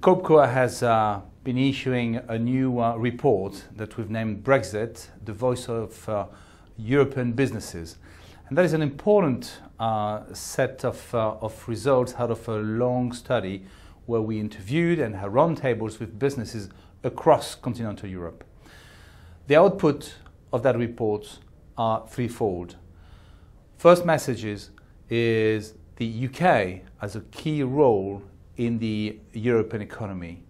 COPCOA has uh, been issuing a new uh, report that we've named Brexit, the voice of uh, European businesses. And that is an important uh, set of, uh, of results out of a long study where we interviewed and had roundtables with businesses across continental Europe. The output of that report are threefold. First messages is the UK has a key role in the European economy.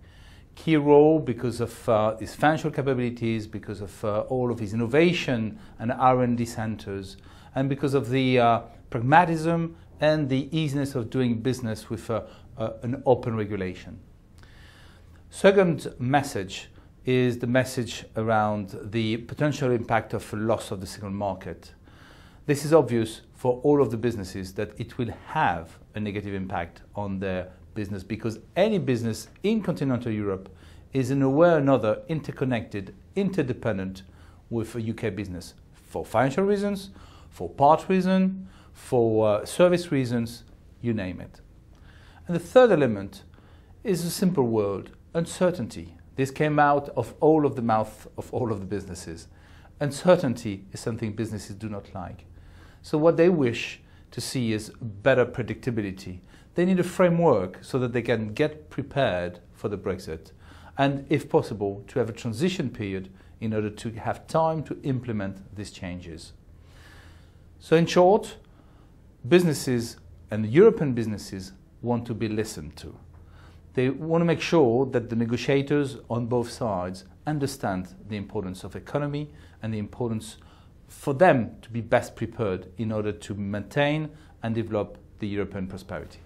Key role because of uh, its financial capabilities, because of uh, all of its innovation and R&D centers, and because of the uh, pragmatism and the easiness of doing business with uh, uh, an open regulation. Second message is the message around the potential impact of loss of the single market. This is obvious for all of the businesses that it will have a negative impact on their business because any business in continental Europe is in a way or another interconnected, interdependent with a UK business for financial reasons, for part reason, for uh, service reasons, you name it. And the third element is a simple word, uncertainty. This came out of all of the mouth of all of the businesses. Uncertainty is something businesses do not like. So what they wish to see is better predictability. They need a framework so that they can get prepared for the Brexit and, if possible, to have a transition period in order to have time to implement these changes. So in short, businesses and European businesses want to be listened to. They want to make sure that the negotiators on both sides understand the importance of economy and the importance for them to be best prepared in order to maintain and develop the European prosperity.